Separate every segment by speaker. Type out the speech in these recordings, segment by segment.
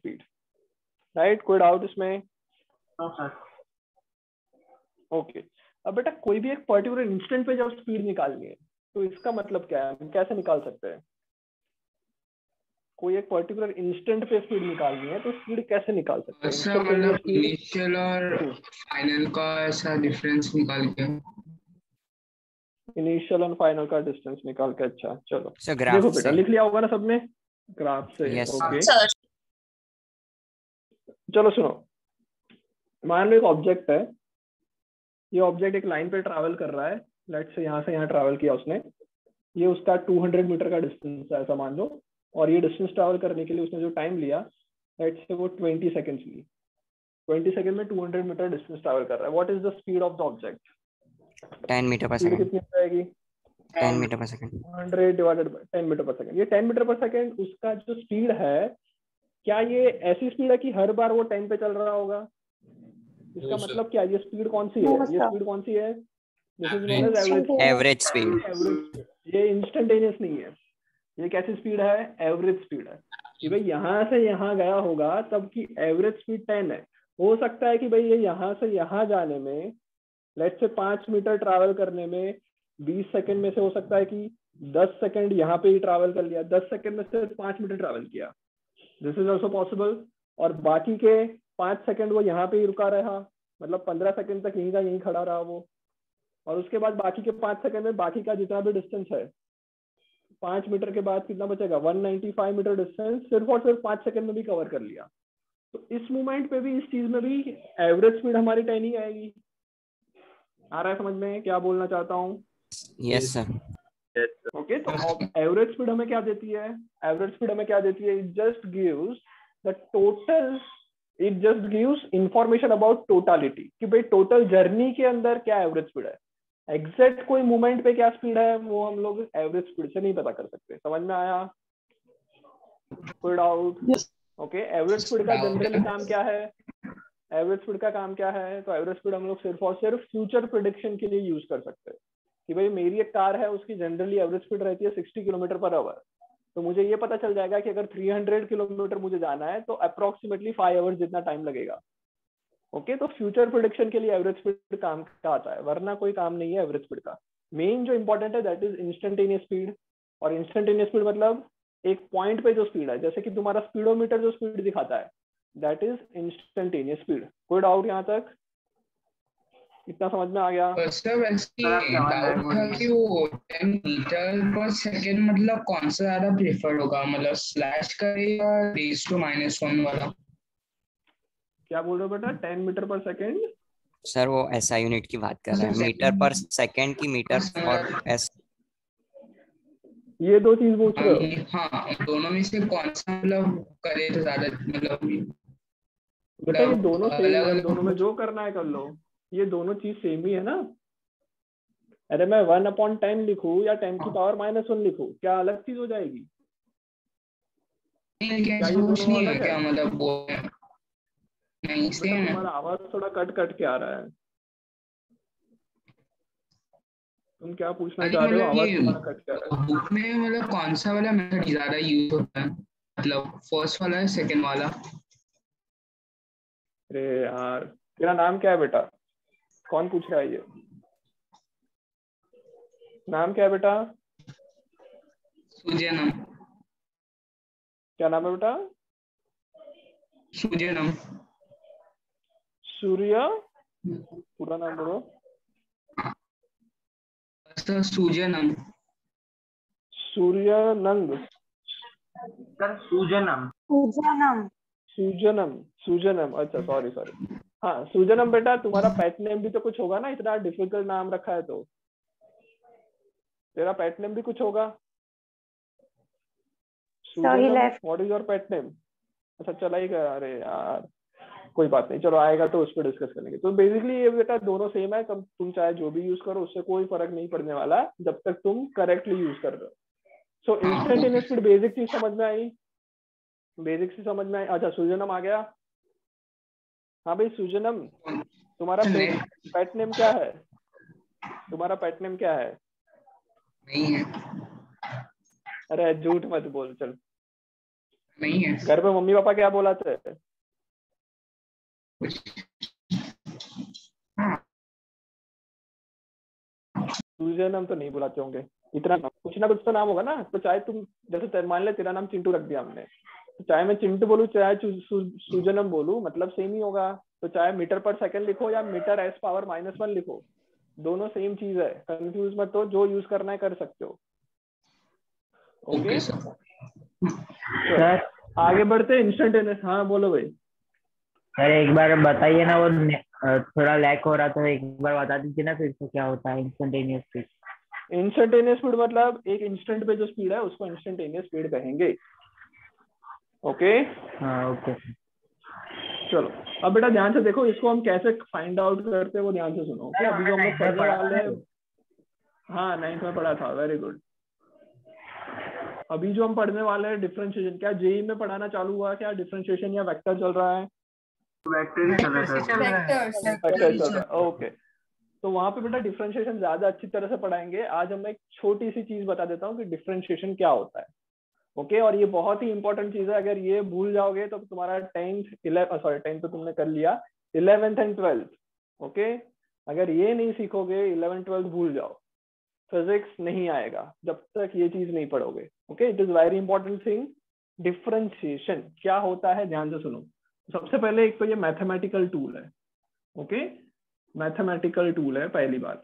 Speaker 1: Speed right कोई doubt इसमें? Okay अब बेटा कोई भी एक पर्टिकुलर इंस्टेंट पे जब स्पीड निकालनी है तो इसका मतलब क्या है? हम कैसे निकाल सकते हैं? कोई एक पर्टिकुलर इंस्टेंट पे स्पीड निकालनी है तो स्पीड कैसे निकाल सकते हैं?
Speaker 2: अच्छा मतलब इनिशियल और फाइनल का ऐसा डिफरेंस निकाल के।
Speaker 1: इनिशियल और फाइनल का डिस्टेंस निकाल के अच्छा चलो। देखो बेटा लिख लिया होगा ना सबने? ग्राफ से. ओके
Speaker 3: सर
Speaker 1: चलो सुनो। मान लो एक ऑब्जेक्ट है। ये ऑब्जेक्ट एक लाइन पे ट्रैवल कर रहा है। लेट से यहाँ से यहाँ ट्रैवल किया उसने। ये उसका 200 मीटर का डिस्टेंस है ऐसा मान लो। और ये डिस्टेंस ट्रैवल करने के लिए उसने जो टाइम लिया लेट से वो 20 सेकंड्स ली। 20 सेकंड में 200 मीटर डिस्टेंस ट्रैवल कर रहा है। What is the speed of the object
Speaker 4: 10 metre per second
Speaker 1: कितनी जाएगी?
Speaker 4: 10 metre per second
Speaker 1: 100 divided by 10 metre per second ये 10 मीटर पर सेकंड उसका जो स्पीड है क्या ये ऐसी स्पीड है कि हर बार वो 10 पे चल रहा होगा? इसका मतलब क्या ये स्पीड कौन सी है? ये स्पीड कौन सी है? एवरेज
Speaker 4: स्पीड
Speaker 1: ये इंस्टेंटेनियस नहीं है. ये कैसी स्पीड है? एवरेज स्पीड है. कि भाई यहाँ से यहाँ गया होगा तब की एवरेज स्पीड टेन है. हो सकता है कि भाई ये यहाँ से यहाँ जाने में लेट से पाँच मीटर ट्रैवल करने में बीस सेकंड में से हो सकता है कि दस सेकंड यहाँ पे ही ट्रैवल कर लिया. दस सेकंड में से पाँच मीटर ट्रैवल किया. दिस इज़ ऑल्सो पॉसिबल और बाकी के पाँच सेकंड वो यहाँ पे ही रुका रहा। मतलब पंद्रह सेकंड तक यहीं का यहीं खड़ा रहा वो। और उसके बाद बाकी के पाँच सेकंड में बाकी का जितना भी डिस्टेंस है, पाँच मीटर के बाद कितना बचेगा? 195 मीटर डिस्टेंस सिर्फ़ और सिर्फ़ पाँच सेकंड में भी कवर कर लिया। तो इस मूवमेंट पे भी, इस चीज़ में भी एवरेज स्पीड हमारी टेन ही आएगी। आ रहा है समझ में? क्या बोलना चाहता हूँ?
Speaker 4: यस सर
Speaker 1: ओके तो एवरेज स्पीड हमें क्या देती है? एवरेज स्पीड हमें क्या देती है? It just gives the total it just gives information about totality कि भाई टोटल जर्नी के अंदर क्या एवरेज स्पीड है? एग्जैक्ट कोई मूवमेंट पे क्या स्पीड है वो हम लोग एवरेज स्पीड से नहीं पता कर सकते। समझ में आया? कोई डाउट ओके एवरेज स्पीड का जनरली काम क्या है? एवरेज स्पीड का काम क्या है? तो एवरेज स्पीड हम लोग सिर्फ़ और सिर्फ़ फ्यूचर प्रिडिक्शन के लिए यूज़ कर सकते हैं। कि भाई मेरी एक कार है उसकी जनरली एवरेज स्पीड रहती है 60 किलोमीटर पर आवर तो मुझे ये पता चल जाएगा कि अगर 300 किलोमीटर मुझे जाना है तो अप्रोक्सीमेटली फाइव आवर्स जितना टाइम लगेगा. ओके okay, तो फ्यूचर प्रोडिक्शन के लिए एवरेज स्पीड काम का आता है? वरना कोई काम नहीं है एवरेज स्पीड का. मेन जो इंपॉर्टेंट है दैट इज़ इंस्टेंटेनियस स्पीड और इंस्टेंटेनियस स्पीड मतलब एक पॉइंट पे जो स्पीड है जैसे कि तुम्हारा स्पीडोमीटर जो स्पीड दिखाता है दैट इज़ इंस्टेंटेनियस स्पीड कोई डाउट यहाँ तक? इतना समझ में आ गया?
Speaker 2: सर वैसे डाउट था कि वो 10 मीटर पर सेकंड मतलब कौन सा ज़्यादा प्रेफर होगा? मतलब स्लैश करे या रेज टू माइनस वन वाला?
Speaker 1: क्या बोल रहे हो बेटा? Ten metre per second
Speaker 4: sir वो ऐसा यूनिट की बात कर रहे हैं। मीटर पर सेकंड की मीटर और एस
Speaker 1: ये दो चीज़ पूछ रहे हो?
Speaker 2: हाँ दोनों में से कौन सा मतलब करे तो ज़्यादा मतलब
Speaker 1: बेटा ये दोनों दोनों में जो करना है कर लो। ये दोनों चीज़ सेम ही है ना? अरे मैं वन अपॉन टेन लिखूं या टेन की पावर माइनस वन लिखूं क्या अलग चीज़ हो जाएगी?
Speaker 2: मतलब है?
Speaker 1: तुम्हारा आवाज़ थोड़ा कट कट के आ रहा है। तुम क्या पूछना चाह रहे हो?
Speaker 2: मतलब
Speaker 1: आवाज़ कट के आ रहा है।
Speaker 2: बुक में मतलब कौन सा वाला मेथड ज़्यादा यूज़ होता है? मतलब फ़र्स्ट वाला है सेकंड वाला?
Speaker 1: अरे यार तेरा नाम क्या है बेटा? कौन पूछ रहा है ये? नाम क्या है बेटा?
Speaker 2: सूर्यनम
Speaker 1: क्या नाम है बेटा?
Speaker 2: सूर्यनम
Speaker 1: सूर्य? पूरा नाम बोलो।
Speaker 2: सूर्यनम
Speaker 1: सूर्य नंग
Speaker 5: सर सूजनम।
Speaker 3: पूजनम
Speaker 1: सुजनम सुजनम। अच्छा सॉरी सॉरी हाँ सुजनम बेटा तुम्हारा पेट नेम भी तो कुछ होगा ना इतना डिफ़िकल्ट नाम रखा है तो। तेरा पेट नेम भी कुछ होगा। What is your pet name अच्छा चला ही गया। अरे यार कोई बात नहीं चलो आएगा तो उस पर डिस्कस करेंगे। तो बेसिकली ये बेटा दोनों सेम है तब तुम चाहे जो भी यूज़ करो उससे कोई फ़र्क नहीं पड़ने वाला जब तक तुम करेक्टली यूज़ कर रहे हो। सो इंस्टेंटेनियस स्पीड बेसिक चीज़ समझ में आई। बेसिक से समझ में आई। अच्छा सुजनम आ गया। हाँ भाई सुजनम तुम्हारा पेट नेम क्या है? तुम्हारा पेट नेम क्या है?
Speaker 2: नहीं है।
Speaker 1: अरे झूठ मत बोल चल।
Speaker 2: नहीं है।
Speaker 1: घर पे मम्मी पापा क्या
Speaker 2: कुछ हाँ?
Speaker 1: नाम तो नहीं बुलाते होंगे। इतना कुछ ना कुछ तो नाम होगा ना। तो चाहे तुम जैसे मान ले तेरा नाम चिंटू रख दिया हमने। चाहे मैं चिंटू बोलूँ चाहे सुजनम बोलूँ मतलब सेम ही होगा। तो चाहे मीटर पर सेकंड लिखो या metre s power minus one लिखो दोनों सेम चीज़ है। कंफ्यूज मत हो जो यूज़ करना है कर सकते हो। ओके
Speaker 2: ओके सर
Speaker 6: सर
Speaker 1: आगे बढ़ते इंस्टेंटेनियस हाँ बोलो भाई।
Speaker 6: सर एक बार बताइए ना वो थोड़ा लैक हो रहा था एक बार बता दीजिए ना फिर से क्या होता है इंस्टेंटेनियस स्पीड
Speaker 1: इंस्टेंटेनियस स्पीड मतलब एक इंस्टेंट पे जो स्पीड है उसको इंस्टेंटेनियस स्पीड कहेंगे। ओके?
Speaker 6: हाँ ओके।
Speaker 1: चलो। अब बेटा ध्यान से देखो इसको हम कैसे फाइंड आउट करते हैं वो ध्यान से सुनो ओके? अभी जो हम लोग पढ़ने वाले हैं हाँ नाइन्थ में पढ़ा था वेरी गुड अभी जो हम पढ़ने वाले हैं डिफरेंशिएशन क्या जेई में पढ़ाना चालू हुआ क्या? डिफरेंशिएशन या वेक्टर चल रहा है?
Speaker 5: वेक्टर चल रहा है
Speaker 1: वेक्टर चल रहा है। ओके। तो वहाँ पे बेटा डिफरेंशिएशन ज़्यादा अच्छी तरह से पढ़ाएँगे। आज हम एक छोटी सी चीज़ बता देता हूँ कि डिफरेंशिएशन क्या होता है। ओके और ये बहुत ही इंपॉर्टेंट चीज़ है, अगर ये भूल जाओगे तो तुम्हारा टेंथ इलेवन सॉरी टेंथ तो तुमने कर लिया इलेवेंथ एंड ट्वेल्थ ओके अगर ये नहीं सीखोगे इलेवेंथ ट्वेल्थ भूल जाओ। फिजिक्स नहीं आएगा, जब तक ये चीज़ नहीं पढ़ोगे okay it is very important thing differentiation क्या होता है, ध्यान से सुनो। सबसे पहले एक तो ये मैथमेटिकल टूल है ओके मैथमेटिकल टूल है, पहली बात।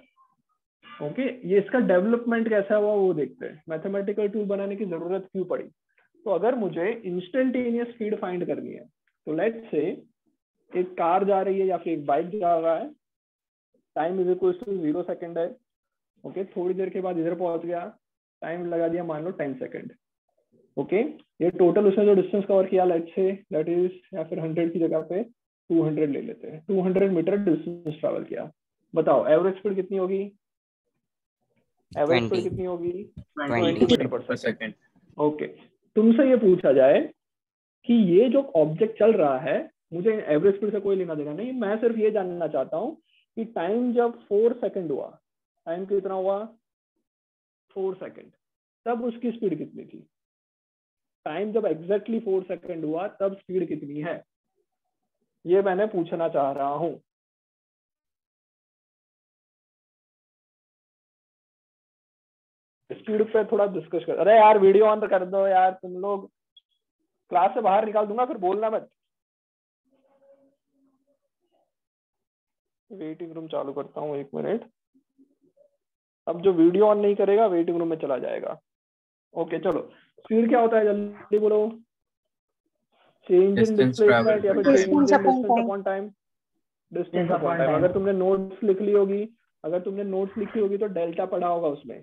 Speaker 1: ओके ये इसका डेवलपमेंट कैसा हुआ वो देखते हैं। मैथमेटिकल टूल बनाने की ज़रूरत क्यों पड़ी? तो अगर मुझे इंस्टेंटेनियस स्पीड फाइंड करनी है तो लेट से एक कार जा रही है या फिर एक बाइक जा रहा है। Time is equal to zero second है। ओके थोड़ी देर के बाद इधर पहुँच गया। टाइम लगा दिया मान लो टेन सेकेंड ओके ये टोटल उसने जो डिस्टेंस कवर किया लेट से दैट इज़ या फिर हंड्रेड की जगह पे टू हंड्रेड ले लेते हैं। Two hundred metre distance travel किया। बताओ एवरेज स्पीड कितनी होगी? एवरेज स्पीड कितनी होगी? पर सेकेंड ओके तुमसे ये पूछा जाए कि ये जो ऑब्जेक्ट चल रहा है मुझे एवरेज स्पीड से कोई लेना देना नहीं। मैं सिर्फ़ ये जानना चाहता हूँ कि टाइम जब फोर सेकंड हुआ टाइम कितना हुआ? फोर सेकंड तब उसकी स्पीड कितनी थी? टाइम जब एग्जैक्टली फोर सेकंड हुआ तब स्पीड कितनी है? ये मैंने पूछना चाह रहा हूँ। स्पीड पे थोड़ा डिस्कस कर अरे यार वीडियो ऑन कर दो यार तुम लोग क्लास से बाहर निकाल दूँगा फिर बोलना मत। वेटिंग रूम चालू करता हूँ एक मिनट अब जो वीडियो ऑन नहीं करेगा वेटिंग रूम में चला जाएगा। ओके चलो। स्पीड क्या होता है? जल्दी बोलो। चेंज इन डिस्प्लेसमेंट या फिर change. Upon time distance upon time अगर तुमने नोट्स लिख ली होगी अगर तुमने नोट्स लिखी होगी तो डेल्टा पढ़ा होगा उसमें।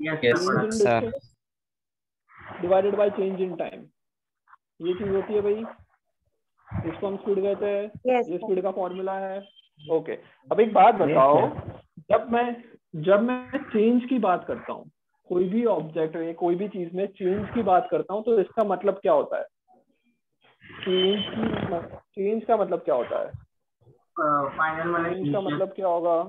Speaker 5: Yes
Speaker 7: Yes,
Speaker 4: sir.
Speaker 1: Divided by change in time ये चीज़ होती है भाई। इसको हम स्पीड कहते हैं।
Speaker 3: Yes,
Speaker 1: ये स्पीड का फॉर्मूला है। ओके अब एक बात बताओ। जब मैं जब मैं चेंज की बात करता हूँ कोई भी ऑब्जेक्ट में कोई भी चीज़ में चेंज की बात करता हूँ तो इसका मतलब क्या होता है? चेंज की चेंज का मतलब क्या होता है?
Speaker 5: फाइनल
Speaker 1: चेंज का मतलब क्या होगा?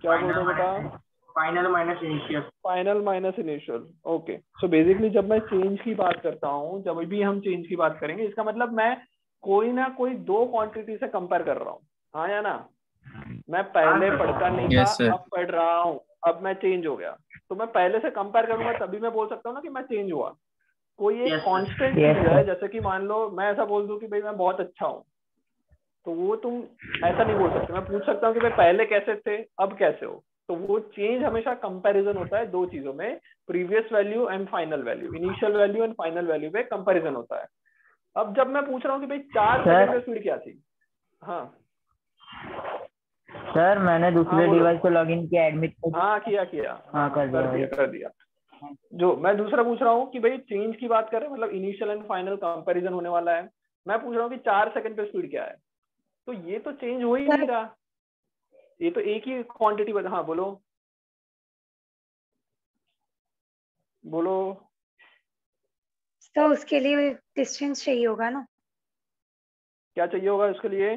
Speaker 1: क्या बोल रहे हो बेटा?
Speaker 5: Final minus initial
Speaker 1: final minus initial okay so basically जब मैं चेंज की बात करता हूँ जब भी हम चेंज की बात करेंगे इसका मतलब मैं कोई ना कोई दो क्वांटिटी से कंपेयर कर रहा हूँ। हाँ या ना? मैं पहले पढ़ता नहीं
Speaker 7: Yes,
Speaker 1: था अब पढ़ रहा हूँ अब मैं चेंज हो गया। तो मैं पहले से कंपेयर करूँगा तभी मैं बोल सकता हूँ ना कि मैं चेंज हुआ। कोई एक
Speaker 5: Yes.
Speaker 1: कांस्टेंट
Speaker 6: Yes,
Speaker 1: चीज़ है जैसे कि मान लो मैं ऐसा बोल दूँ कि भाई मैं बहुत अच्छा हूँ। तो वो तुम ऐसा नहीं बोल सकते। मैं पूछ सकता हूँ कि भाई पहले कैसे थे अब कैसे हो? तो वो चेंज हमेशा कंपैरिजन होता है दो चीज़ों में previous value and final value initial value and final value पे कंपैरिजन होता है। अब जब मैं पूछ रहा हूँ कि भाई चार सेकंड में स्पीड क्या थी? हाँ।
Speaker 6: सर मैंने
Speaker 1: हाँ,
Speaker 6: दूसरे। डिवाइस को लॉगिन किया एडमिट
Speaker 1: हाँ किया किया।
Speaker 6: हाँ, कर
Speaker 1: कर
Speaker 6: दिया।
Speaker 1: दिया। कर दिया। जो मैं दूसरा पूछ रहा हूँ कि भाई चेंज की बात करें मतलब इनिशियल एंड फाइनल कंपैरिजन होने वाला है। मैं पूछ रहा हूँ कि चार सेकंड पे स्पीड क्या है? तो ये तो चेंज हो ही नहीं रहा। ये तो एक ही क्वांटिटी बता हाँ बोलो। बोलो।
Speaker 3: तो उसके लिए डिस्टेंस चाहिए होगा ना?
Speaker 1: क्या चाहिए होगा उसके लिए?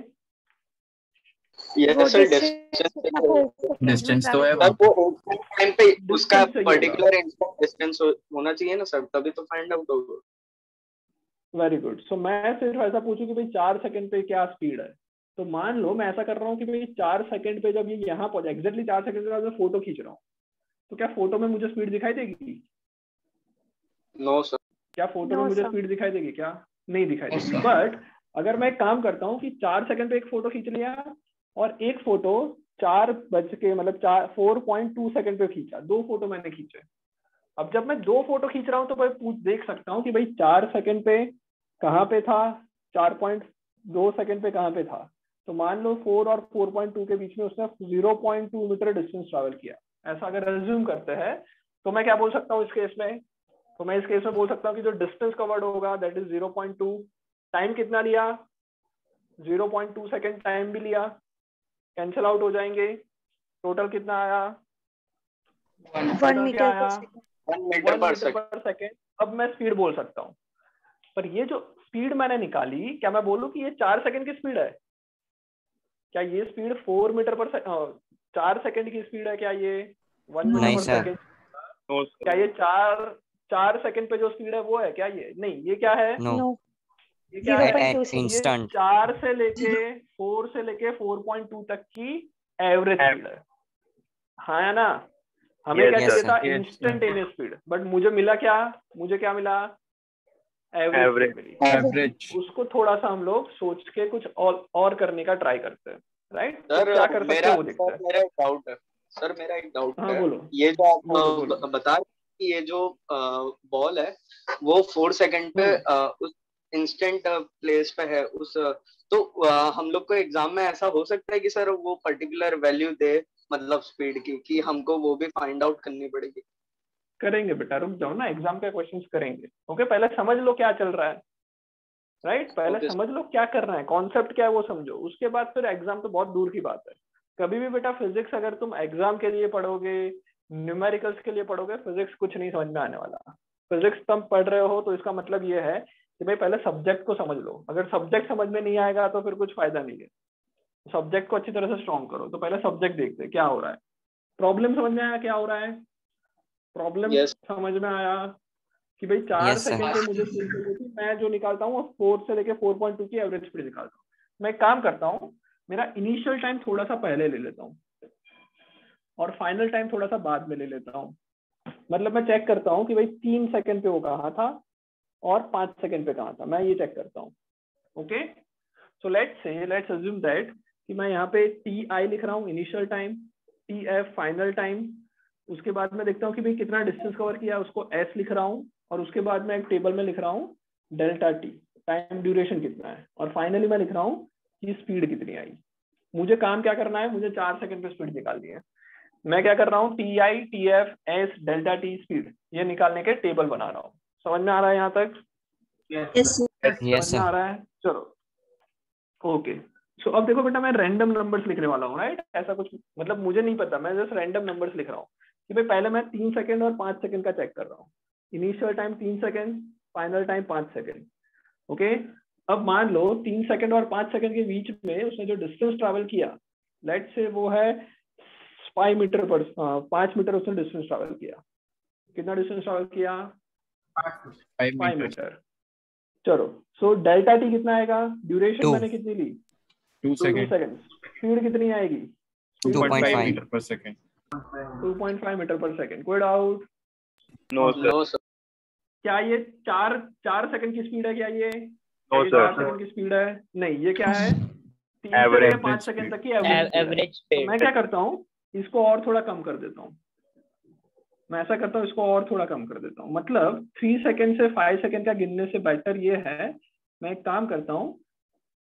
Speaker 7: डिस्टेंस तो है।
Speaker 8: वो टाइम पे उसका। पर्टिकुलर डिस्टेंस होना चाहिए ना सर? तभी तो फाइंड आउट होगा।
Speaker 1: वेरी गुड सो मैं सिर्फ़ ऐसा पूछूँ कि भाई चार सेकंड पे क्या स्पीड है? तो मान लो मैं ऐसा कर रहा हूँ कि भाई चार सेकंड पे जब ये यहाँ पहुँचे एग्जैक्टली चार सेकंड के बाद मैं फ़ोटो खींच रहा हूँ तो क्या फ़ोटो में मुझे स्पीड दिखाई देगी?
Speaker 3: नो no, सर
Speaker 1: क्या फ़ोटो
Speaker 3: No,
Speaker 1: में मुझे स्पीड दिखाई देगी क्या? नहीं दिखाई देगी।
Speaker 2: sir.
Speaker 1: बट अगर मैं एक काम करता हूँ कि चार सेकंड पे एक फ़ोटो खींच लिया और एक फ़ोटो चार बज के मतलब चार फोर पॉइंट टू सेकंड पे खींचा। दो फ़ोटो मैंने खींचे। अब जब मैं दो फ़ोटो खींच रहा हूँ तो मैं पूछ देख सकता हूँ कि भाई चार सेकंड पे कहाँ पे था? चार पॉइंट दो सेकंड पे कहाँ पे था? तो मान लो फोर और फोर पॉइंट टू के बीच में उसने zero point two meter distance travel किया। ऐसा अगर रिज्यूम करते हैं तो मैं क्या बोल सकता हूँ इस केस में? तो मैं इस केस में बोल सकता हूँ कि जो डिस्टेंस कवर्ड होगा that is zero point two time कितना लिया? Zero point two second time भी लिया। कैंसिल आउट हो जाएँगे। टोटल कितना आया?
Speaker 3: वन मीटर पर सेकेंड
Speaker 1: अब मैं स्पीड बोल सकता हूँ। पर ये जो स्पीड मैंने निकाली क्या मैं बोलूँ कि ये चार सेकंड की स्पीड है? क्या ये स्पीड फोर मीटर पर से- चार सेकंड की स्पीड है क्या ये? वन मीटर पर सेकंड क्या ये चार चार सेकंड पे जो स्पीड है वो है क्या ये? नहीं ये क्या है?
Speaker 4: नो
Speaker 3: नो
Speaker 1: ये क्या है.
Speaker 4: इंस्टेंट
Speaker 1: चार से लेके फोर से लेके फोर पॉइंट टू तक की एवरेज स्पीड है। हाँ है ना? हमें
Speaker 7: Yes,
Speaker 1: क्या
Speaker 4: yes,
Speaker 1: चाहिए. था? इंस्टेंटेनियस स्पीड बट मुझे मिला क्या? मुझे क्या मिला? एवरेज
Speaker 7: एवरेज
Speaker 1: उसको थोड़ा सा हम लोग सोच के कुछ और और करने का ट्राई करते हैं राइट तो
Speaker 3: सर
Speaker 1: क्या कर सकते
Speaker 3: मेरा
Speaker 1: हैं वो देखते हैं।
Speaker 3: मेरा एक डाउट है। सर मेरा एक डाउट
Speaker 1: हाँ
Speaker 3: है।
Speaker 1: बोलो।
Speaker 3: ये जो आप
Speaker 1: बोलो।
Speaker 3: बता रहे हैं कि ये जो बॉल है वो फोर सेकंड पे
Speaker 1: हम्म।
Speaker 3: उस इंस्टेंट प्लेस पे है उस तो हम लोग को एग्ज़ाम में ऐसा हो सकता है कि सर वो पर्टिकुलर वैल्यू दे मतलब स्पीड की कि हमको वो भी फाइंड आउट करनी पड़ेगी।
Speaker 1: करेंगे बेटा रुक जाओ ना एग्ज़ाम के क्वेश्चंस करेंगे। ओके पहले समझ लो क्या चल रहा है। राइट पहले
Speaker 3: Okay,
Speaker 1: समझ लो क्या कर रहे हैं कॉन्सेप्ट क्या है वो समझो। उसके बाद फिर एग्ज़ाम तो बहुत दूर की बात है। कभी भी बेटा फिजिक्स अगर तुम एग्ज़ाम के लिए पढ़ोगे न्यूमेरिकल्स के लिए पढ़ोगे फिजिक्स कुछ नहीं समझ में आने वाला। फिजिक्स तुम पढ़ रहे हो तो इसका मतलब ये है कि भाई पहले सब्जेक्ट को समझ लो। अगर सब्जेक्ट समझ में नहीं आएगा तो फिर कुछ फ़ायदा नहीं है। सब्जेक्ट को अच्छी तरह से स्ट्रॉन्ग करो। तो पहले सब्जेक्ट देखते क्या हो रहा है। प्रॉब्लम समझ में आया क्या हो रहा है? Problem
Speaker 3: Yes.
Speaker 1: समझ में आया कि भाई चार
Speaker 4: Yes,
Speaker 1: सेकंड पे मुझे थी मैं जो निकालता हूँ फोर से लेके फोर पॉइंट टू की एवरेज स्पीड निकालता हूँ। मैं काम करता हूँ मेरा इनिशियल टाइम थोड़ा सा पहले ले लेता हूँ और फाइनल टाइम थोड़ा सा बाद में ले लेता हूँ। मतलब मैं चेक करता हूँ कि भाई तीन सेकंड पे वो कहा था और पाँच सेकंड पे कहा था। मैं ये चेक करता हूँ। Okay so let's say let's assume that कि मैं यहाँ पे टी आई लिख रहा हूँ initial time T F final time उसके बाद मैं देखता हूँ कि भाई कितना डिस्टेंस कवर किया उसको एस लिख रहा हूँ और उसके बाद मैं एक टेबल में लिख रहा हूँ डेल्टा टी टाइम ड्यूरेशन कितना है? और फाइनली मैं लिख रहा हूँ कि स्पीड कितनी आई। मुझे काम क्या करना है? मुझे चार सेकंड पे स्पीड निकालनी है। मैं क्या कर रहा हूँ? T I T F S delta T speed ये निकालने के टेबल बना रहा हूँ। समझ में आ रहा है यहाँ तक?
Speaker 5: Yes.
Speaker 1: में आ रहा है? चलो। ओके सो अब देखो बेटा मैं रैंडम नंबर्स लिखने वाला हूँ राइट ऐसा कुछ मतलब मुझे नहीं पता मैं जस्ट रैंडम नंबर्स लिख रहा हूँ। कि भाई पहले मैं तीन सेकंड और पाँच सेकंड का चेक कर रहा हूँ। इनिशियल टाइम तीन सेकंड फाइनल टाइम पाँच सेकंड ओके अब मान लो तीन सेकंड और पाँच सेकंड के बीच में उसने जो डिस्टेंस ट्रैवल किया लेट से वो है फाइव मीटर पर पाँच मीटर उसने डिस्टेंस ट्रेवल किया। कितना डिस्टेंस ट्रेवल किया?
Speaker 7: फाइव मीटर
Speaker 1: मीटर चलो सो डेल्टा टी कितना आएगा? ड्यूरेशन मैंने कितनी ली?
Speaker 7: टू सेकेंड
Speaker 1: स्पीड कितनी आएगी?
Speaker 7: Two point
Speaker 4: 2.5
Speaker 7: five meter per second
Speaker 1: 2.5 meter per second कोई डाउट
Speaker 7: नो सर
Speaker 1: क्या ये चार चार सेकंड की स्पीड है क्या ये?
Speaker 7: नो सर
Speaker 1: चार सेकंड की स्पीड है? नहीं ये क्या है? तीन से पाँच सेकंड तक की एवरेज
Speaker 8: एवरेज
Speaker 1: तो मैं क्या करता हूँ? इसको और थोड़ा कम कर देता हूँ। मैं ऐसा करता हूँ इसको और थोड़ा कम कर देता हूँ। मतलब थ्री सेकंड से फाइव सेकंड का गिनने से बेटर ये है मैं एक काम करता हूँ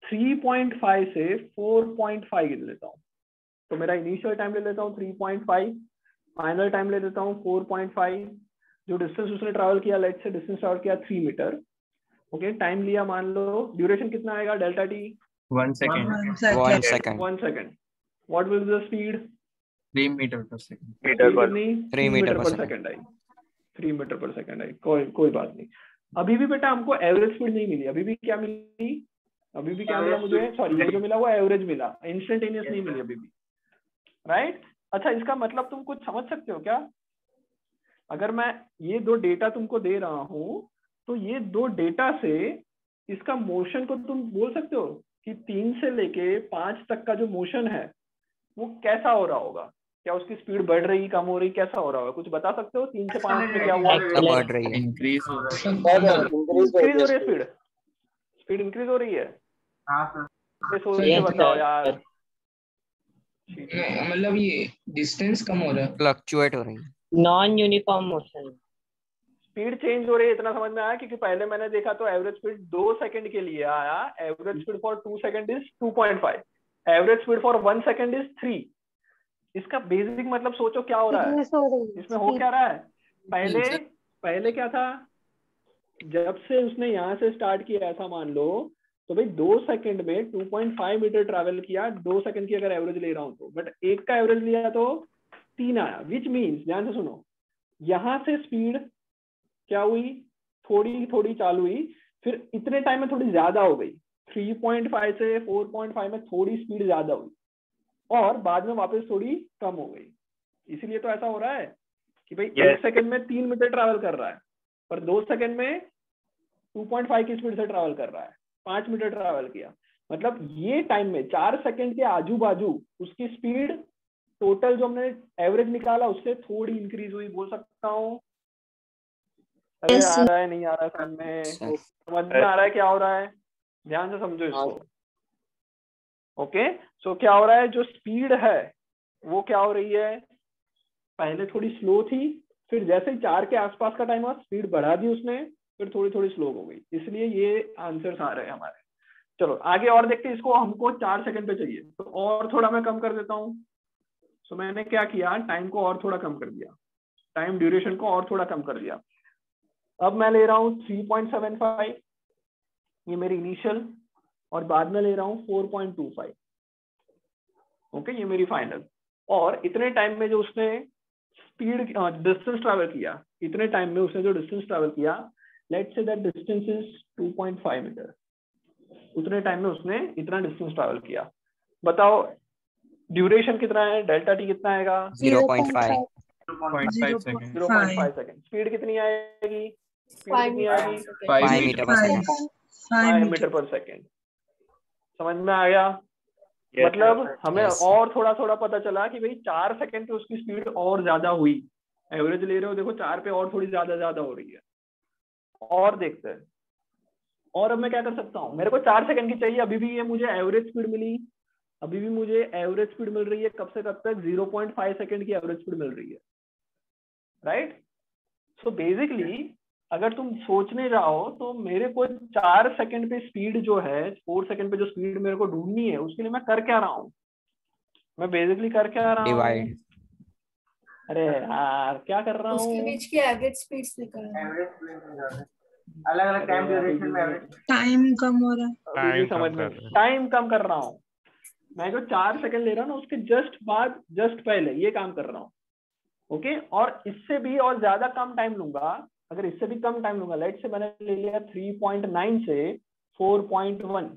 Speaker 1: थ्री पॉइंट फाइव से फोर पॉइंट फाइव गिन लेता हूँ। तो मेरा इनिशियल टाइम ले लेता हूँ three point five final time ले लेता हूँ फोर पॉइंट फाइव जो डिस्टेंस उसने ट्रैवल किया लेट से डिस्टेंस ट्रैवल किया थ्री मीटर ओके टाइम लिया मान लो ड्यूरेशन कितना आएगा delta T
Speaker 7: one second
Speaker 4: one second
Speaker 1: one second what will the speed
Speaker 7: three meter per second
Speaker 1: meter per नहीं
Speaker 4: Three meter
Speaker 1: सेकंड आई। थ्री मीटर पर सेकंड आई। कोई कोई बात नहीं। अभी भी बेटा हमको एवरेज स्पीड नहीं मिली। अभी भी क्या मिली? अभी भी क्या मिला मुझे? सॉरी जो मिला वो एवरेज मिला। इंस्टेंटेनियस नहीं मिली अभी भी। राइट अच्छा इसका मतलब तुम कुछ समझ सकते हो क्या? अगर मैं ये दो डेटा तुमको दे रहा हूँ तो ये दो डेटा से इसका मोशन को तुम बोल सकते हो कि तीन से लेके पाँच तक का जो मोशन है वो कैसा हो रहा होगा? क्या उसकी स्पीड बढ़ रही कम हो रही कैसा हो रहा होगा? कुछ बता सकते हो? तीन से पाँच में क्या हुआ?
Speaker 4: बढ़ रही है।
Speaker 7: इंक्रीज हो
Speaker 1: इंक्रीज हो। रही है स्पीड स्पीड इंक्रीज हो रही है।
Speaker 5: हाँ सर
Speaker 1: ये सोच के बताओ यार।
Speaker 2: मतलब ये डिस्टेंस कम हो रहा है।
Speaker 4: फ्लक्चुएट हो रही है।
Speaker 6: Non uniform motion
Speaker 1: speed change हो रही है इतना समझ में आया? क्योंकि पहले मैंने देखा तो एवरेज स्पीड दो सेकंड के लिए आया। Average speed for two second is 2.5 average speed for one second is three इसका बेसिक मतलब सोचो क्या हो रहा है। इसमें हो क्या रहा है? पहले पहले क्या था? जब से उसने यहाँ से स्टार्ट किया ऐसा मान लो तो भाई दो सेकंड में 2.5 मीटर ट्रैवल किया दो सेकंड की अगर एवरेज ले रहा हूँ तो। बट एक का एवरेज लिया तो तीन आया विच मीन्स ध्यान से सुनो यहाँ से स्पीड क्या हुई? थोड़ी थोड़ी चालू हुई फिर इतने टाइम में थोड़ी ज़्यादा हो गई। 3.5 से 4.5 में थोड़ी स्पीड ज़्यादा हुई और बाद में वापस थोड़ी कम हो गई। इसीलिए तो ऐसा हो रहा है कि भाई yes. एक सेकंड में तीन मीटर ट्रैवल कर रहा है पर दो सेकंड में 2.5 की स्पीड से ट्रैवल कर रहा है। पाँच मीटर ट्रैवल किया। मतलब ये टाइम में चार सेकंड के आजू बाजू उसकी स्पीड टोटल जो हमने एवरेज निकाला उससे थोड़ी इंक्रीज हुई बोल सकता हूँ। अरे आ रहा है नहीं आ रहा है समझ में समझ में आ रहा है क्या हो रहा है? ध्यान से समझो इसको। ओके सो क्या हो रहा है? जो स्पीड है वो क्या हो रही है? पहले थोड़ी स्लो थी फिर जैसे ही चार के आसपास का टाइम हुआ स्पीड बढ़ा दी उसने। फिर थोड़ी थोड़ी स्लो हो गई। इसलिए ये आंसर्स आ रहे हैं हमारे। चलो, आगे और देखते हैं, इसको हमको चार सेकंड पे चाहिए। तो और थोड़ा मैं कम कर देता हूँ। सो मैंने क्या किया टाइम को और थोड़ा कम कर दिया। टाइम ड्यूरेशन को और थोड़ा कम कर दिया। अब मैं ले रहा हूँ थ्री पॉइंट सेवन फाइव ये मेरी इनिशियल और बाद में ले रहा हूँ four point two five okay ये मेरी फाइनल और इतने टाइम में जो उसने स्पीड डिस्टेंस ट्रैवल किया, इतने टाइम में उसने जो डिस्टेंस ट्रैवल किया let say that distance is 2.5 meter उतने टाइम में उसने इतना डिस्टेंस ट्रैवल किया। बताओ ड्यूरेशन कितना है? डेल्टा टी कितना आएगा?
Speaker 4: 0.5
Speaker 7: point five second
Speaker 1: 0.5 second speed कितनी आएगी? स्पीड कितनी आएगी?
Speaker 4: 5 meter per second
Speaker 1: five meter per second समझ में आ गया मतलब हमें
Speaker 4: Yes.
Speaker 1: और थोड़ा थोड़ा पता चला कि भाई चार सेकंड पे उसकी स्पीड और ज़्यादा हुई। एवरेज ले रहे हो देखो चार पे और थोड़ी ज़्यादा ज़्यादा हो रही है। और देखते हैं। और अब मैं क्या कर सकता हूँ? मेरे को चार सेकंड की चाहिए। अभी भी ये मुझे एवरेज स्पीड मिली। अभी भी मुझे एवरेज स्पीड मिल रही है। कब से कब तक? 0.5 सेकंड की एवरेज स्पीड मिल रही है। राइट सो बेसिकली अगर तुम सोचने जाओ तो मेरे को चार सेकंड पे स्पीड जो है फोर सेकंड पे जो स्पीड मेरे को ढूंढनी है, उसके लिए मैं कर क्या रहा हूँ? मैं बेसिकली कर क्या रहा हूँ? अरे यार क्या कर रहा
Speaker 8: उसके
Speaker 1: हूँ?
Speaker 8: बीच की एवरेज स्पीड्स
Speaker 5: एवरेज अलग अलग टाइम ड्यूरेशन में एवरेज
Speaker 9: टाइम कम हो रहा है।
Speaker 1: समझ में टाइम कम कर रहा हूँ। मैं जो चार सेकंड ले रहा हूँ ना उसके जस्ट बाद जस्ट पहले ये काम कर रहा हूँ। ओके और इससे भी और ज़्यादा कम टाइम लूँगा। अगर इससे भी कम टाइम लूँगा लेट से मैंने ले लिया 3.9 से 4.1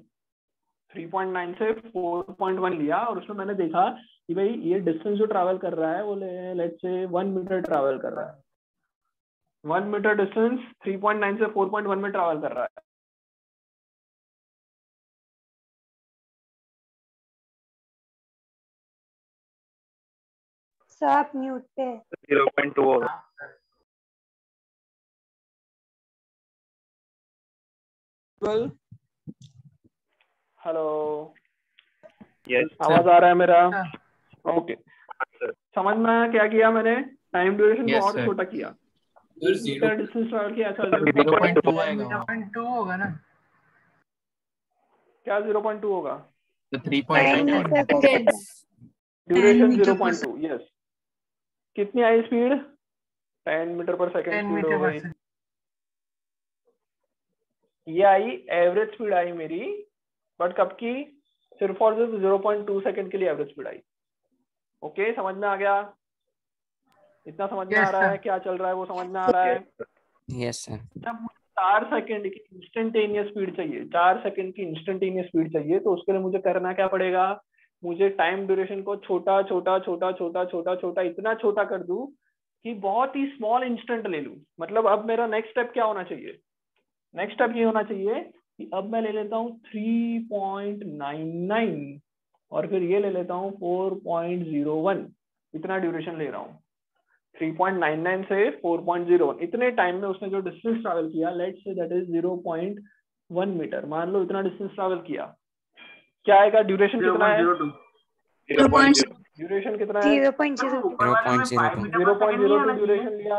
Speaker 1: 3.9 से 4.1 लिया और उसमें मैंने देखा कि भाई ये डिस्टेंस जो ट्रैवल कर रहा है वो लेट से वन मीटर ट्रैवल कर रहा है। वन मीटर डिस्टेंस 3.9 से 4.1 में ट्रैवल कर रहा है।
Speaker 10: सर आप म्यूट पे
Speaker 7: zero point two
Speaker 1: hello
Speaker 7: yes
Speaker 1: आवाज़ आ रहा है मेरा? ओके समझ में आया क्या किया मैंने? टाइम ड्यूरेशन
Speaker 7: Yes,
Speaker 1: को और छोटा किया। मीटर डिस्टेंस ट्रैवल किया अच्छा
Speaker 7: ज़ीरो पॉइंट टू आएगा।
Speaker 5: ज़ीरो पॉइंट टू होगा ना?
Speaker 1: क्या 0.2 होगा?
Speaker 7: तो
Speaker 1: ड्यूरेशन 0.2 यस कितनी आई speed 10 meter per second speed हो गई ये। आई एवरेज स्पीड आई मेरी बट कब की? सिर्फ़ और सिर्फ़ 0.2 सेकंड के लिए एवरेज स्पीड आई। ओके समझ में आ गया? इतना समझ में
Speaker 5: Yes,
Speaker 1: आ रहा
Speaker 5: sir.
Speaker 1: है क्या चल रहा है? वो समझ में आ रहा है।
Speaker 4: यस सर
Speaker 1: जब मुझे चार सेकंड की इंस्टेंटेनियस स्पीड चाहिए। चार सेकंड की इंस्टेंटेनियस स्पीड चाहिए तो उसके लिए मुझे करना क्या पड़ेगा? मुझे टाइम ड्यूरेशन को छोटा छोटा छोटा छोटा छोटा छोटा इतना छोटा कर दू कि बहुत ही स्मॉल इंस्टेंट ले लू। मतलब अब मेरा नेक्स्ट स्टेप क्या होना चाहिए? नेक्स्ट स्टेप ये होना चाहिए कि अब मैं ले लेता हूँ 3.99 और फिर ये ले लेता हूँ 4.01 इतना ड्यूरेशन ले रहा हूँ। 3.99 से 4.01 इतने टाइम में उसने जो डिस्टेंस ट्रैवल किया let's say that is 0.1 meter मान लो इतना डिस्टेंस ट्रैवल किया क्या आएगा? ड्यूरेशन कितना है? ड्यूरेशन कितना है?
Speaker 8: Zero point zero
Speaker 4: zero point zero
Speaker 1: zero point zero two duration लिया।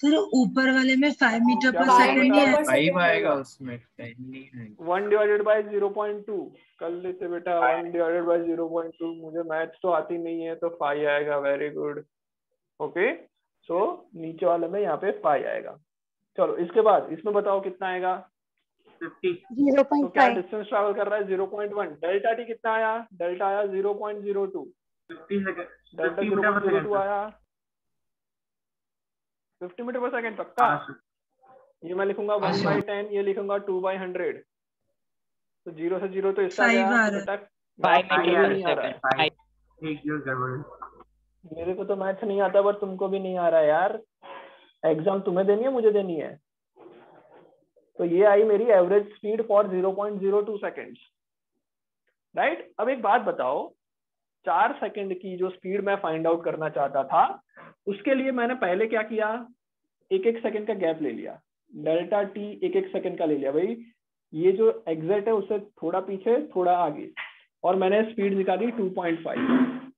Speaker 9: सर ऊपर वाले में फाइव मीटर पर सेकंड है
Speaker 7: फाइव आएगा उसमें टेन नहीं आएगा
Speaker 1: one divided by zero point two कर लेते बेटा one divided by zero point two मुझे मैथ्स तो आती नहीं है तो फाइव आएगा। वेरी गुड ओके सो नीचे वाले में यहाँ पे फाइव आएगा। चलो इसके बाद इसमें बताओ कितना आएगा? तो क्या डिस्टेंस ट्रैवल कर रहा है? Zero point one delta T कितना आया? डेल्टा आया zero point zero two delta zero point zero two आया। फिफ्टी मीटर पर सेकेंड पक्का? ये मैं लिखूँगा वन
Speaker 2: हाँ,
Speaker 1: बाई टेन ये लिखूँगा टू बाई हंड्रेड तो ज़ीरो से ज़ीरो तो इसका तो
Speaker 9: है।
Speaker 1: है मेरे को तो मैथ्स नहीं आता पर तुमको भी नहीं आ रहा यार। एग्ज़ाम तुम्हें देनी है मुझे देनी है। तो ये आई मेरी average speed for 0.02 seconds right अब एक बात बताओ। चार सेकंड की जो स्पीड मैं फाइंड आउट करना चाहता था उसके लिए मैंने पहले क्या किया? एक एक सेकंड का गैप ले लिया। डेल्टा टी एक एक सेकंड का ले लिया। भाई, ये जो एग्जैक्ट है, उससे थोड़ा पीछे, थोड़ा आगे। और मैंने स्पीड निकाली 2.5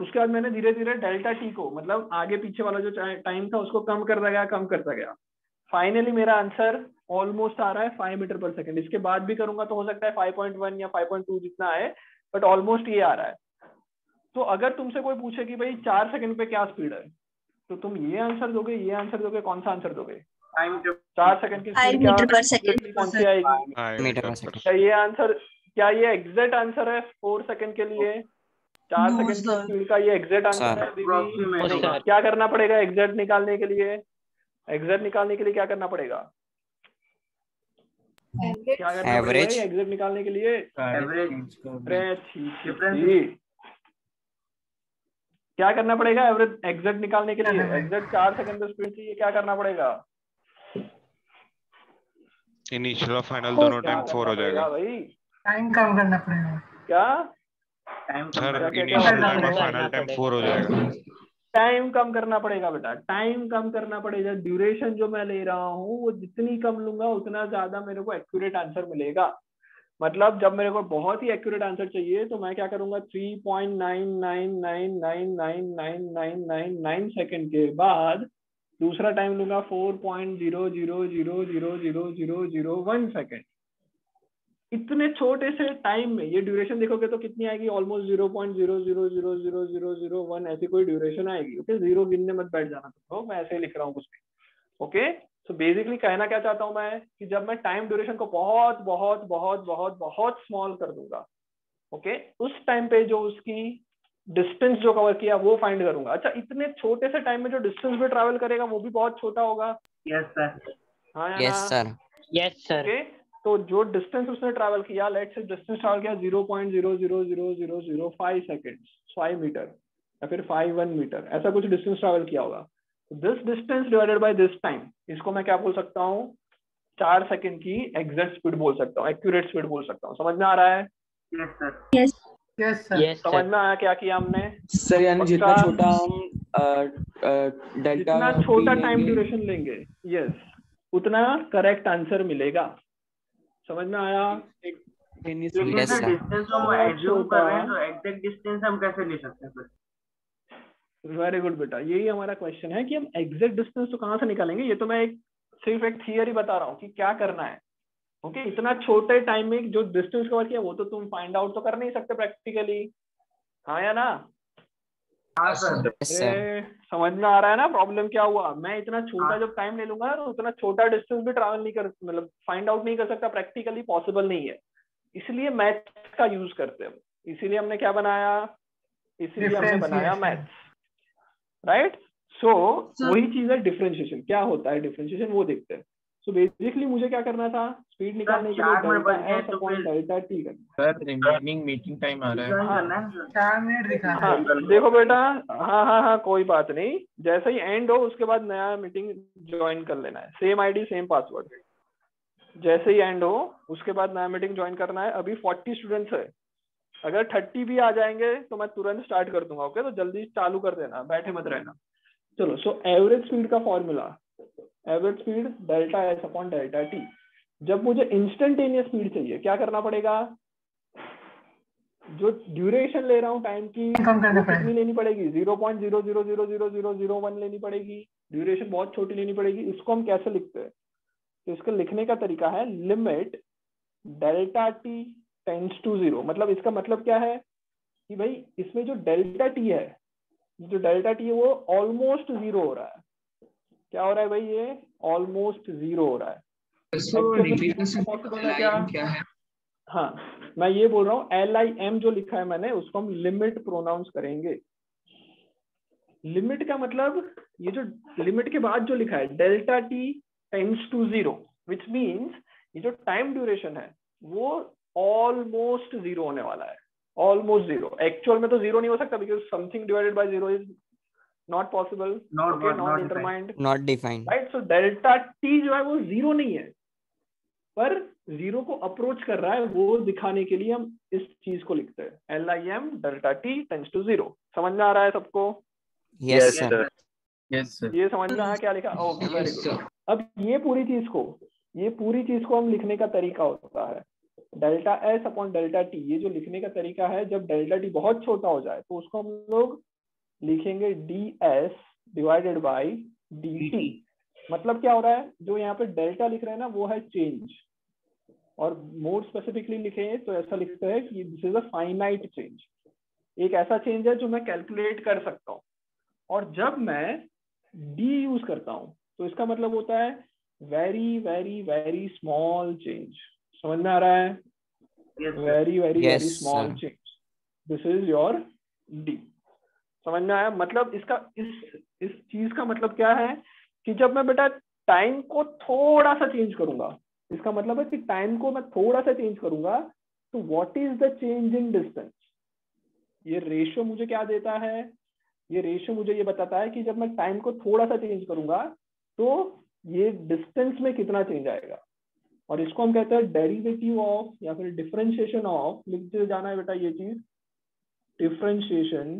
Speaker 1: उसके बाद मैंने धीरे धीरे डेल्टा टी को मतलब आगे पीछे वाला जो टाइम था, उसको कम करता गया, कम करता गया। फाइनली मेरा आंसर ऑलमोस्ट आ रहा है फाइव मीटर पर सेकंड इसके बाद भी करूँगा तो हो सकता है 5.1 या 5.2 जितना है बट ऑलमोस्ट ये आ रहा है। तो अगर तुमसे कोई पूछे कि भाई, चार सेकंड पे क्या स्पीड है? तो तुम ये आंसर दोगे ये आंसर दोगे कौन सा आंसर दोगे?
Speaker 5: टाइम
Speaker 1: चार सेकंड की स्पीड क्या
Speaker 8: second.
Speaker 1: कौन सी आएगी?
Speaker 4: मीटर पर सेकंड
Speaker 1: क्या ये आंसर क्या ये एग्जैक्ट आंसर है फोर सेकंड के लिए? चार सेकंड की स्पीड का ये एग्जैक्ट आंसर है क्या करना पड़ेगा एग्जैक्ट निकालने के लिए? एग्जैक्ट निकालने के लिए क्या करना पड़ेगा? क्या करना
Speaker 4: Average.
Speaker 1: पड़ेगा एग्जैक्ट निकालने के लिए. अरे ठीक है। क्या करना पड़ेगा? एवरेज एग्जैक्ट निकालने के लिए? एग्जैक्ट चार सेकंड स्पीड चाहिए क्या करना पड़ेगा?
Speaker 10: इनिशियल और फाइनल दोनों टाइम फोर हो जाएगा।
Speaker 1: भाई?
Speaker 9: टाइम कम करना पड़ेगा।
Speaker 1: क्या?
Speaker 5: टाइम
Speaker 10: सर इनिशियल टाइम और फाइनल टाइम फोर हो जाएगा।
Speaker 1: टाइम कम करना पड़ेगा बेटा। टाइम कम करना पड़ेगा। ड्यूरेशन जो मैं ले रहा हूँ वो जितनी कम लूँगा उतना ज़्यादा मेरे को एक्यूरेट आंसर मिलेगा। मतलब जब मेरे को बहुत ही एक्यूरेट आंसर चाहिए तो मैं क्या करूँगा three point nine nine nine nine nine nine nine nine nine second के बाद दूसरा टाइम लूँगा four point zero zero zero zero zero zero zero one second इतने छोटे से टाइम में ये ड्यूरेशन देखोगे तो कितनी आएगी almost zero point zero zero zero zero zero zero one ऐसी कोई ड्यूरेशन आएगी ओके ज़ीरो गिनने मत बैठ जाना लोग मैं ऐसे ही लिख रहा हूँ कुछ भी ओके सो बेसिकली कहना क्या चाहता हूँ मैं कि जब मैं टाइम ड्यूरेशन को बहुत बहुत बहुत बहुत बहुत स्मॉल कर दूँगा ओके okay? उस टाइम पे जो उसकी डिस्टेंस जो कवर किया वो फाइंड करूँगा। अच्छा इतने छोटे से टाइम में जो डिस्टेंस भी ट्रैवल करेगा वो भी बहुत छोटा होगा?
Speaker 5: यस सर
Speaker 1: हाँ
Speaker 4: yes sir
Speaker 6: yes sir
Speaker 1: okay तो जो डिस्टेंस उसने ट्रैवल किया लेट से डिस्टेंस ट्रैवल किया zero point zero zero zero zero zero five second five meter या फिर फाइव वन मीटर ऐसा कुछ डिस्टेंस ट्रैवल किया होगा। This distance divided by this time इसको मैं क्या बोल सकता हूँ? चार सेकंड की एग्जैक्ट स्पीड बोल सकता हूँ एक्यूरेट स्पीड बोल सकता हूँ। समझ में आ रहा है?
Speaker 5: Yes sir
Speaker 9: yes sir
Speaker 6: yes
Speaker 1: समझ में आया क्या किया हमने?
Speaker 11: सर यानी जितना छोटा हम डेल्टा
Speaker 1: जितना छोटा टाइम ड्यूरेशन लेंगे यस उतना करेक्ट आंसर मिलेगा। समझ में आया?
Speaker 4: Yes, sir.
Speaker 5: डिस्टेंस हम
Speaker 1: बहुत
Speaker 5: कर रहे हैं तो एग्जैक्ट डिस्टेंस हम कैसे ले सकते हैं?
Speaker 1: वेरी गुड बेटा। यही हमारा क्वेश्चन है कि हम एग्जैक्ट डिस्टेंस तो कहाँ से निकालेंगे? ये तो मैं एक सिर्फ़ एक थियरी बता रहा हूँ कि क्या करना है। ओके okay, इतना छोटे टाइम में जो डिस्टेंस कवर किया वो तो तुम फाइंड आउट तो कर नहीं सकते प्रैक्टिकली हाँ या ना?
Speaker 5: हाँ सर।
Speaker 1: समझ में आ रहा है ना प्रॉब्लम क्या हुआ? मैं इतना छोटा जब टाइम ले लूँगा तो उतना छोटा डिस्टेंस भी ट्रैवल नहीं कर मतलब फाइंड आउट नहीं कर सकता प्रैक्टिकली पॉसिबल नहीं है। इसलिए मैथ का यूज़ करते हैं। हम। इसीलिए हमने क्या बनाया? इसीलिए हमने बनाया मैथ्स राइट सो वही चीज़ है डिफरेंशिएशन क्या होता है डिफरेंशिएशन वो देखते हैं। सो बेसिकली मुझे क्या करना था? स्पीड निकालने के लिए डेल्टा एस
Speaker 5: तो
Speaker 1: अपॉन डेल्टा टी करना।
Speaker 7: सर रिमेनिंग मीटिंग टाइम आ रहा है।
Speaker 5: ज्वाइन
Speaker 1: हाँ।
Speaker 5: करना
Speaker 9: चार मिनट दिखा
Speaker 1: हाँ देखो बेटा। हाँ हाँ हाँ कोई बात नहीं। जैसे ही एंड हो उसके बाद नया मीटिंग ज्वाइन कर लेना है। सेम आईडी सेम पासवर्ड जैसे ही एंड हो उसके बाद नया मीटिंग ज्वाइन करना है। अभी फोर्टी स्टूडेंट्स है। अगर थर्टी भी आ जाएँगे तो मैं तुरंत स्टार्ट कर दूँगा ओके तो जल्दी चालू कर देना बैठे मत रहना। चलो सो एवरेज स्पीड का formula average speed delta S upon delta T जब मुझे इंस्टेंटेनियस स्पीड चाहिए क्या करना पड़ेगा? जो ड्यूरेशन ले रहा हूँ टाइम की कितनी लेनी पड़ेगी? Zero point zero zero zero zero zero zero one लेनी पड़ेगी। ड्यूरेशन बहुत छोटी लेनी पड़ेगी। इसको हम कैसे लिखते हैं? तो इसका लिखने का तरीका है limit delta T tends to zero मतलब इसका मतलब क्या है कि भाई इसमें जो डेल्टा टी है जो डेल्टा टी है वो ऑलमोस्ट ज़ीरो हो रहा है। क्या हो रहा है भाई ये? ऑलमोस्ट ज़ीरो हो रहा है।
Speaker 2: हो
Speaker 1: है क्या?
Speaker 2: क्या है?
Speaker 1: हाँ मैं ये बोल रहा हूँ एल आई एम जो लिखा है मैंने उसको हम लिमिट प्रोनाउंस करेंगे। लिमिट का मतलब ये जो लिमिट के बाद जो लिखा है delta T tends to zero which means ये जो टाइम ड्यूरेशन है वो ऑलमोस्ट ज़ीरो होने वाला है। ऑलमोस्ट ज़ीरो एक्चुअल में तो ज़ीरो नहीं हो सकता because something divided by zero is not possible not determined
Speaker 4: not defined
Speaker 1: right so delta T जो है वो ज़ीरो नहीं है। पर ज़ीरो को अप्रोच कर रहा है वो दिखाने के लिए हम इस चीज़ को लिखते हैं। L I M delta T tends to zero समझ में आ रहा है सबको?
Speaker 4: यस सर
Speaker 7: यस सर
Speaker 1: ये समझ में आया क्या लिखा? ओके वेरी
Speaker 2: Yes,
Speaker 1: गुड अब ये पूरी चीज़ को ये पूरी चीज़ को हम लिखने का तरीका होता है। Delta S upon delta T ये जो लिखने का तरीका है जब डेल्टा टी बहुत छोटा हो जाए तो उसको हम लोग लिखेंगे D S divided by D T मतलब क्या हो रहा है? जो यहाँ पे डेल्टा लिख रहे हैं ना वो है चेंज। और मोर स्पेसिफिकली लिखे तो ऐसा लिखते हैं कि this is a finite change एक ऐसा चेंज है जो मैं कैलकुलेट कर सकता हूँ। और जब मैं डी यूज़ करता हूँ तो इसका मतलब होता है very very very small change समझ में आ रहा है? Very very very small change this is your D समझ में आया? मतलब इसका इस इस चीज़ का मतलब क्या है कि जब मैं बेटा टाइम को थोड़ा सा चेंज करूँगा इसका मतलब है कि टाइम को मैं थोड़ा सा चेंज करूँगा तो what is the change in distance ये रेशियो मुझे क्या देता है? ये रेशियो मुझे ये बताता है कि जब मैं टाइम को थोड़ा सा चेंज करूँगा तो ये डिस्टेंस में कितना चेंज आएगा? और इसको हम कहते हैं डेरिवेटिव ऑफ़ या फिर डिफरेंशिएशन ऑफ़ लिखते जाना है बेटा ये चीज़। डिफरेंशिएशन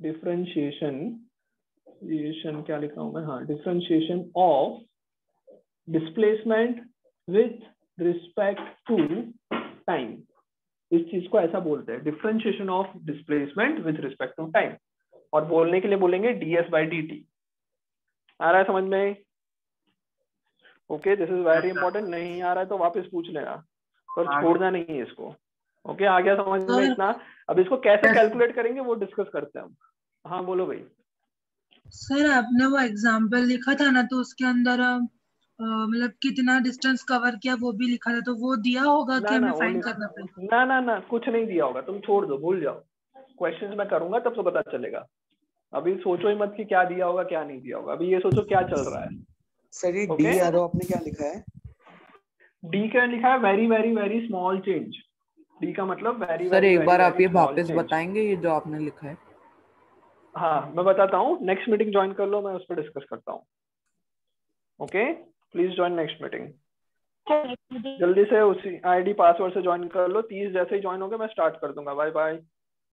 Speaker 1: डिफरेंशिएशन डिफरेंशिएशन क्या लिखा हूँ मैं? हाँ differentiation of displacement with respect to time इस चीज़ को ऐसा बोलते हैं। Differentiation of displacement with respect to time और बोलने के लिए बोलेंगे D S by D T आ रहा है समझ में? Okay this is very important नहीं आ रहा है तो वापस पूछ लेना। पर
Speaker 5: हाँ।
Speaker 1: छोड़ना नहीं है इसको। ओके आ गया समझ में इतना। अब इसको कैसे कैलकुलेट करेंगे वो डिस्कस करते हैं हम। हाँ बोलो भाई।
Speaker 9: सर आपने वो एग्ज़ाम्पल लिखा था ना तो उसके अंदर मतलब कितना डिस्टेंस कवर किया वो भी लिखा था तो वो दिया होगा कि
Speaker 1: ना ना
Speaker 9: हमें फाइंड करना पड़ेगा?
Speaker 1: ना ना ना कुछ नहीं दिया होगा। तुम छोड़ दो भूल जाओ। क्वेश्चंस मैं करूँगा तब तो पता चलेगा। अभी सोचो ही मत कि क्या दिया होगा क्या नहीं दिया होगा। अभी ये सोचो क्या चल रहा है।
Speaker 11: सर ये. डी यादव आपने क्या लिखा है?
Speaker 1: डी का लिखा है? Very very very small change D का मतलब वेरी
Speaker 12: सर एक बार आप ये वापस बताएँगे ये जो आपने लिखा है?
Speaker 1: हाँ मैं बताता हूँ। नेक्स्ट मीटिंग ज्वाइन कर लो मैं उस पर डिस्कस करता हूँ। Okay please join next meeting जल्दी से उसी आईडी पासवर्ड से ज्वाइन कर लो। तीस जैसे ही ज्वाइन होगे मैं स्टार्ट कर दूँगा। Bye bye